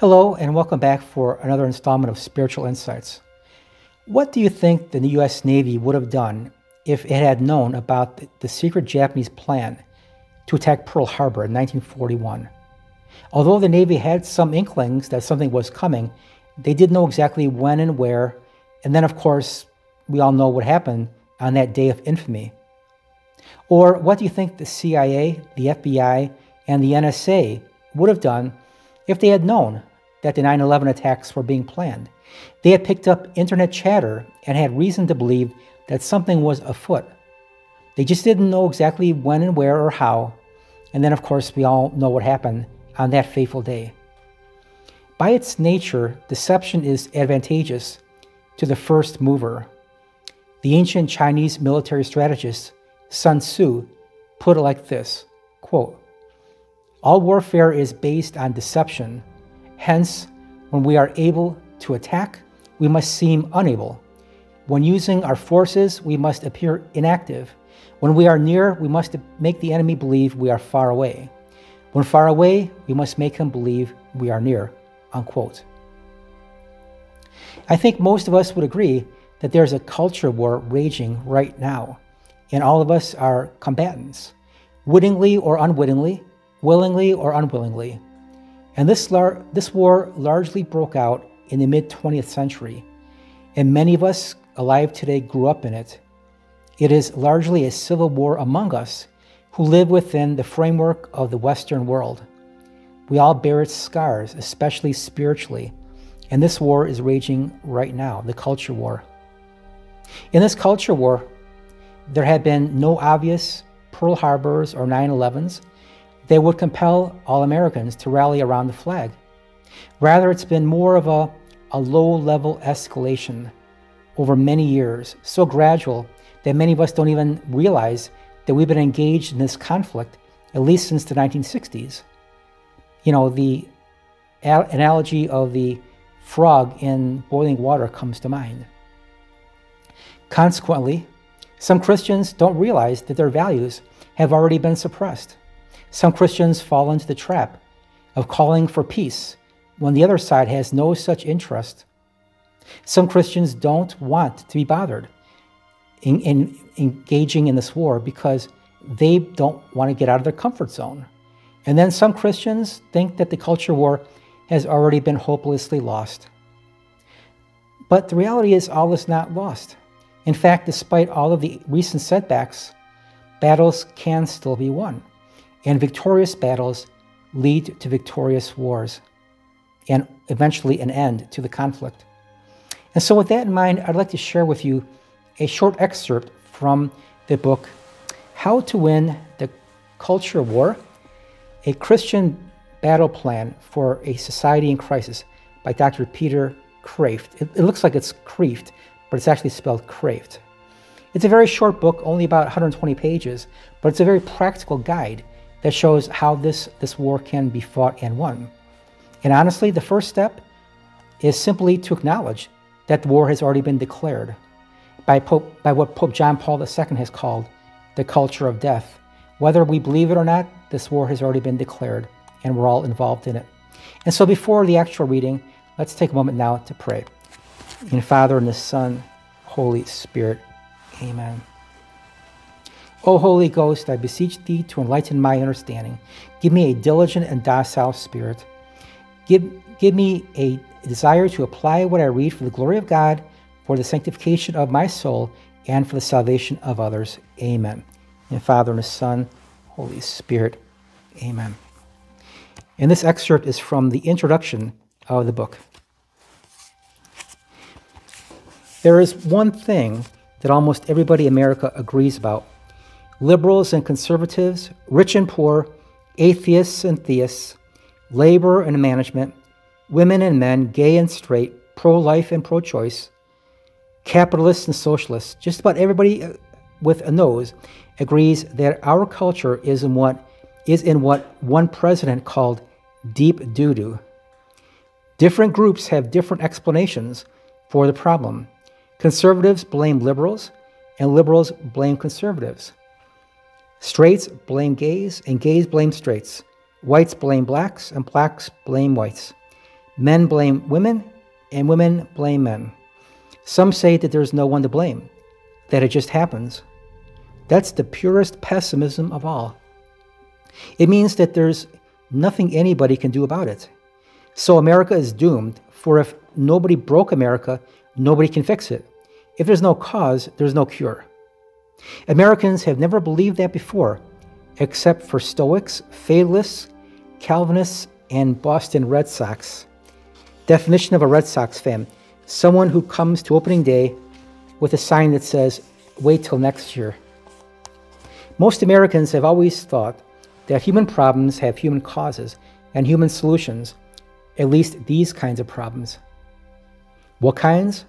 Hello, and welcome back for another installment of Spiritual Insights. What do you think the U.S. Navy would have done if it had known about the secret Japanese plan to attack Pearl Harbor in 1941? Although the Navy had some inklings that something was coming, they didn't know exactly when and where. And then, of course, we all know what happened on that day of infamy. Or what do you think the CIA, the FBI, and the NSA would have done if they had known that the 9 11 attacks were being planned. They had picked up internet chatter and had reason to believe that something was afoot. They just didn't know exactly when and where or how. And then, of course, we all know what happened on that fateful day. By its nature, deception is advantageous to the first mover. The ancient Chinese military strategist Sun Tzu put it like this quote, All warfare is based on deception Hence, when we are able to attack, we must seem unable. When using our forces, we must appear inactive. When we are near, we must make the enemy believe we are far away. When far away, we must make him believe we are near. Unquote. I think most of us would agree that there's a culture war raging right now, and all of us are combatants, wittingly or unwittingly, willingly or unwillingly. And this, lar- this war largely broke out in the mid 20th century, and many of us alive today grew up in it. It is largely a civil war among us who live within the framework of the Western world. We all bear its scars, especially spiritually, and this war is raging right now the culture war. In this culture war, there had been no obvious Pearl Harbors or 9 11s, they would compel all Americans to rally around the flag. Rather, it's been more of a, a low level escalation over many years, so gradual that many of us don't even realize that we've been engaged in this conflict at least since the 1960s. You know, the analogy of the frog in boiling water comes to mind. Consequently, some Christians don't realize that their values have already been suppressed. Some Christians fall into the trap of calling for peace when the other side has no such interest. Some Christians don't want to be bothered in, in engaging in this war because they don't want to get out of their comfort zone. And then some Christians think that the culture war has already been hopelessly lost. But the reality is, all is not lost. In fact, despite all of the recent setbacks, battles can still be won and victorious battles lead to victorious wars and eventually an end to the conflict. And so, with that in mind, I'd like to share with you a short excerpt from the book How to Win the Culture War A Christian Battle Plan for a Society in Crisis by Dr. Peter Kreeft. It, it looks like it's Kreeft, but it's actually spelled Kreeft. It's a very short book, only about 120 pages, but it's a very practical guide that shows how this, this war can be fought and won. And honestly, the first step is simply to acknowledge that the war has already been declared by, Pope, by what Pope John Paul II has called the culture of death. Whether we believe it or not, this war has already been declared, and we're all involved in it. And so, before the actual reading, let's take a moment now to pray. In Father, and the Son, Holy Spirit. Amen. O Holy Ghost, I beseech thee to enlighten my understanding. Give me a diligent and docile spirit. Give, give me a desire to apply what I read for the glory of God, for the sanctification of my soul, and for the salvation of others. Amen. The Father, and Son, Holy Spirit. Amen. And this excerpt is from the introduction of the book. There is one thing that almost everybody in America agrees about liberals and conservatives, rich and poor, atheists and theists, labor and management, women and men, gay and straight, pro life and pro choice, capitalists and socialists, just about everybody uh, with a nose agrees that our culture is in what is in what one president called deep doo doo. Different groups have different explanations for the problem. Conservatives blame liberals, and liberals blame conservatives. Straights blame gays, and gays blame straights. Whites blame blacks, and blacks blame whites. Men blame women, and women blame men. Some say that there's no one to blame, that it just happens. That's the purest pessimism of all. It means that there's nothing anybody can do about it. So America is doomed, for if nobody broke America, nobody can fix it. If there's no cause, there's no cure. Americans have never believed that before, except for Stoics, Fatalists, Calvinists, and Boston Red Sox. Definition of a Red Sox fan someone who comes to opening day with a sign that says, Wait till next year. Most Americans have always thought that human problems have human causes and human solutions, at least these kinds of problems. What kinds?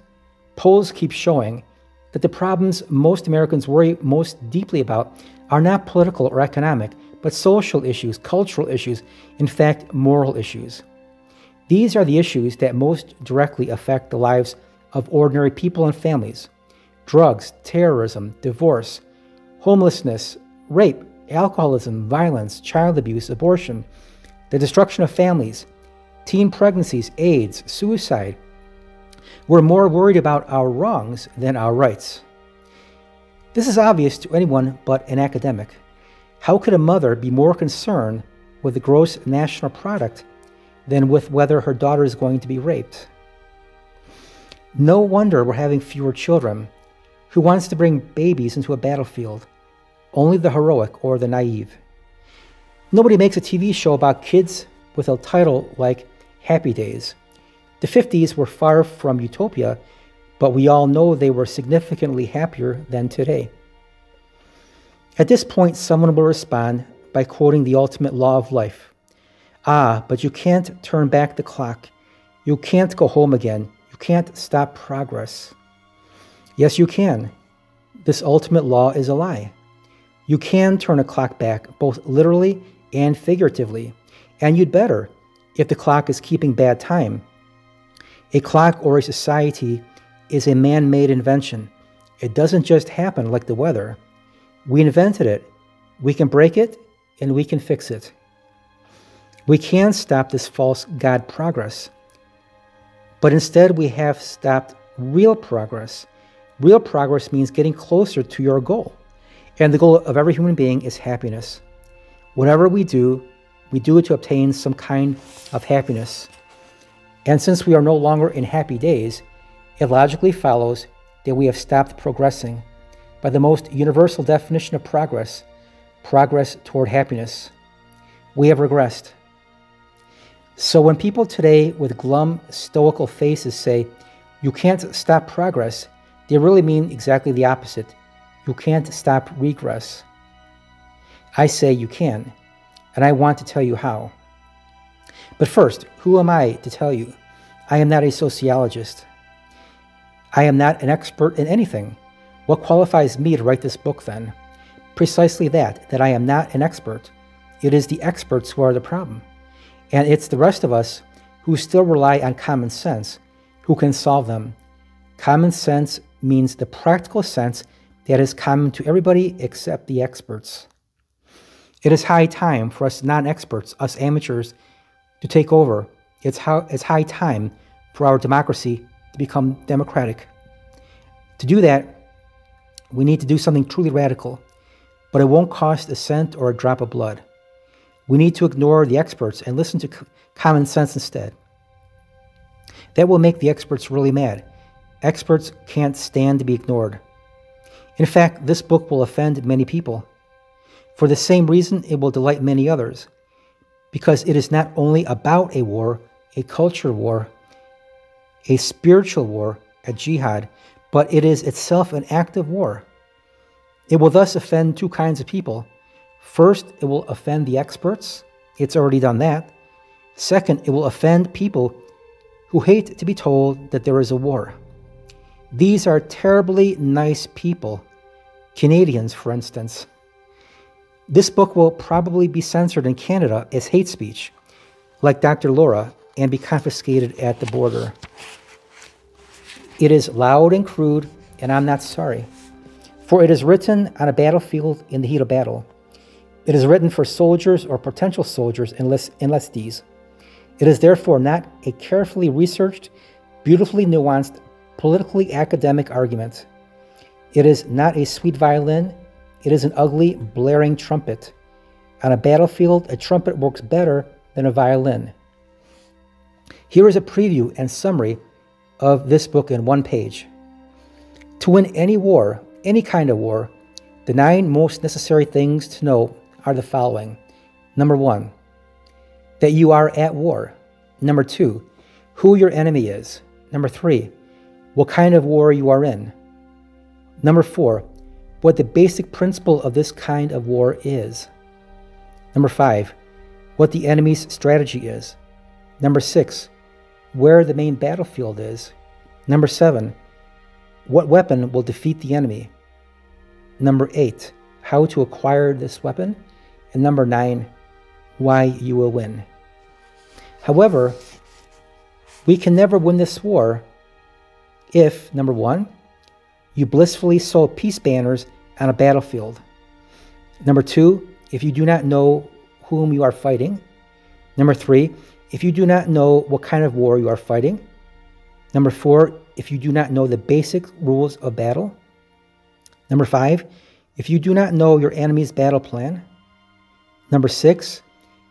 Polls keep showing that the problems most Americans worry most deeply about are not political or economic, but social issues, cultural issues, in fact, moral issues. These are the issues that most directly affect the lives of ordinary people and families drugs, terrorism, divorce, homelessness, rape, alcoholism, violence, child abuse, abortion, the destruction of families, teen pregnancies, AIDS, suicide. We're more worried about our wrongs than our rights. This is obvious to anyone but an academic. How could a mother be more concerned with the gross national product than with whether her daughter is going to be raped? No wonder we're having fewer children. Who wants to bring babies into a battlefield? Only the heroic or the naive. Nobody makes a TV show about kids with a title like Happy Days. The 50s were far from utopia but we all know they were significantly happier than today. At this point, someone will respond by quoting the ultimate law of life Ah, but you can't turn back the clock. You can't go home again. You can't stop progress. Yes, you can. This ultimate law is a lie. You can turn a clock back, both literally and figuratively, and you'd better if the clock is keeping bad time. A clock or a society is a man made invention. It doesn't just happen like the weather. We invented it. We can break it and we can fix it. We can stop this false God progress. But instead, we have stopped real progress. Real progress means getting closer to your goal. And the goal of every human being is happiness. Whatever we do, we do it to obtain some kind of happiness. And since we are no longer in happy days, it logically follows that we have stopped progressing by the most universal definition of progress progress toward happiness. We have regressed. So when people today with glum, stoical faces say, you can't stop progress, they really mean exactly the opposite. You can't stop regress. I say you can, and I want to tell you how. But first, who am I to tell you? I am not a sociologist. I am not an expert in anything. What qualifies me to write this book then? Precisely that, that I am not an expert. It is the experts who are the problem. And it's the rest of us who still rely on common sense who can solve them. Common sense means the practical sense that is common to everybody except the experts. It is high time for us non experts, us amateurs, to take over. It's, how, it's high time for our democracy to become democratic. To do that, we need to do something truly radical, but it won't cost a cent or a drop of blood. We need to ignore the experts and listen to common sense instead. That will make the experts really mad. Experts can't stand to be ignored. In fact, this book will offend many people. For the same reason, it will delight many others, because it is not only about a war, a culture war, a spiritual war, a jihad, but it is itself an act of war. It will thus offend two kinds of people. First, it will offend the experts. It's already done that. Second, it will offend people who hate to be told that there is a war. These are terribly nice people, Canadians, for instance. This book will probably be censored in Canada as hate speech, like Dr. Laura, and be confiscated at the border. It is loud and crude, and I'm not sorry. For it is written on a battlefield in the heat of battle. It is written for soldiers or potential soldiers, enlist, enlistees. It is therefore not a carefully researched, beautifully nuanced, politically academic argument. It is not a sweet violin, it is an ugly, blaring trumpet. On a battlefield, a trumpet works better than a violin. Here is a preview and summary of this book in one page. To win any war, any kind of war, the nine most necessary things to know are the following. Number one, that you are at war. Number two, who your enemy is. Number three, what kind of war you are in. Number four, what the basic principle of this kind of war is. Number five, what the enemy's strategy is. Number six, where the main battlefield is. Number seven, what weapon will defeat the enemy. Number eight, how to acquire this weapon. And number nine, why you will win. However, we can never win this war if, number one, you blissfully sow peace banners on a battlefield. Number two, if you do not know whom you are fighting. Number three, if you do not know what kind of war you are fighting. Number four, if you do not know the basic rules of battle. Number five, if you do not know your enemy's battle plan. Number six,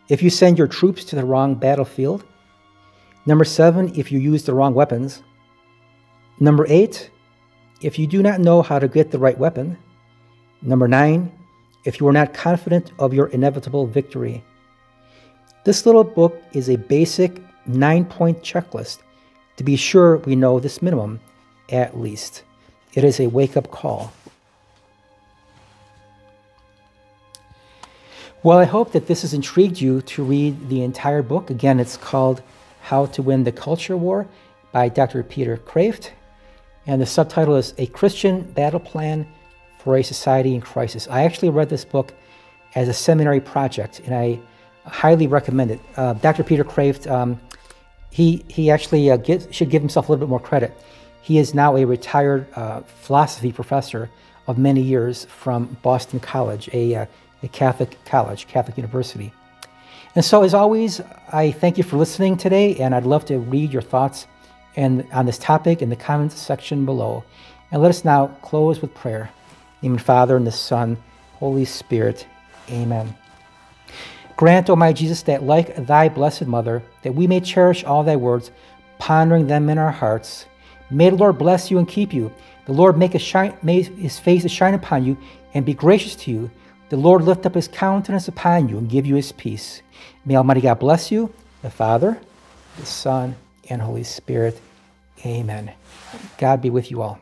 if you send your troops to the wrong battlefield. Number seven, if you use the wrong weapons. Number eight, if you do not know how to get the right weapon. Number nine, if you are not confident of your inevitable victory. This little book is a basic nine point checklist to be sure we know this minimum at least. It is a wake up call. Well, I hope that this has intrigued you to read the entire book. Again, it's called How to Win the Culture War by Dr. Peter Kreeft. And the subtitle is A Christian Battle Plan for a Society in Crisis. I actually read this book as a seminary project, and I highly recommend it. Uh, Dr. Peter Kreeft, um, he, he actually uh, should give himself a little bit more credit. He is now a retired uh, philosophy professor of many years from Boston College, a uh, a Catholic college, Catholic University. And so, as always, I thank you for listening today, and I'd love to read your thoughts and on this topic in the comments section below. And let us now close with prayer. In the Father, and the Son, Holy Spirit. Amen. Grant, O my Jesus, that like thy blessed mother, that we may cherish all thy words, pondering them in our hearts. May the Lord bless you and keep you. The Lord make his, shine, may his face to shine upon you and be gracious to you. The Lord lift up his countenance upon you and give you his peace. May Almighty God bless you, the Father, the Son, and Holy Spirit. Amen. God be with you all.